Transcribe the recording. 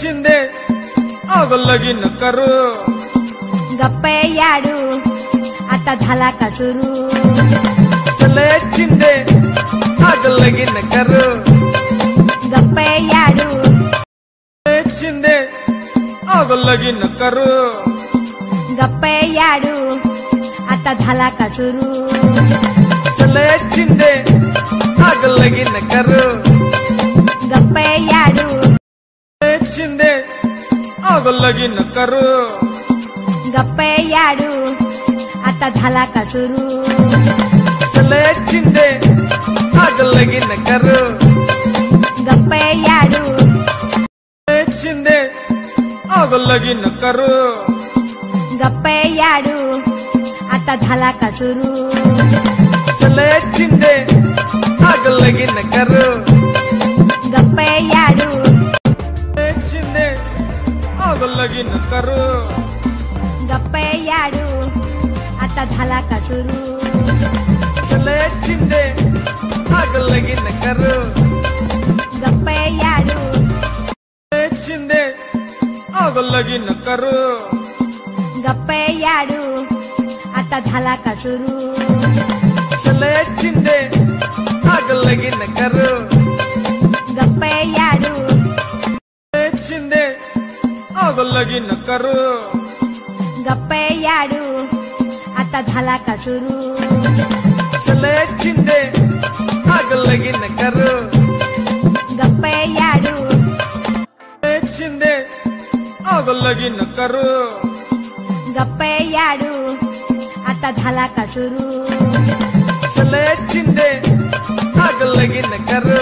चिंदे आग लगीन करू। गप्पे याडू आता झाला का सुरू? चले चिंदे आग लगीन करू। गप्पे याडू चिंदे आग लगीन करू। गप्पे याडू आता झाला का सुरू? चले चिंदे आग लगीन करू। चिंदे आग लगीन करू। गप्पे याडू आता झाला का सुरू? चले चिंदे आग लगीन करू। गप्पे याडू चिंदे आग लगीन करू। गप्पे याडू आता झाला का सुरू? चले चिंदे आग लगीन करू। लगीन करू। गप्पे याडू आता झाला का सुरू? चले चिंदे आग लगीन करू। गप्पे याडू चिंदे आग लगीन करू। गप्पे याडू आता झाला का सुरू? चले चिंदे आग लगीन करू। गप्पे याडू लगीन करू। गप्पे याडू आता झाला का सुरू? चले चिंदे आग लगीन करू। गप्पे याडू चिंदे आग लगीन करू। गप्पे याडू आता झाला का सुरू? चले चिंदे आग लगीन करू।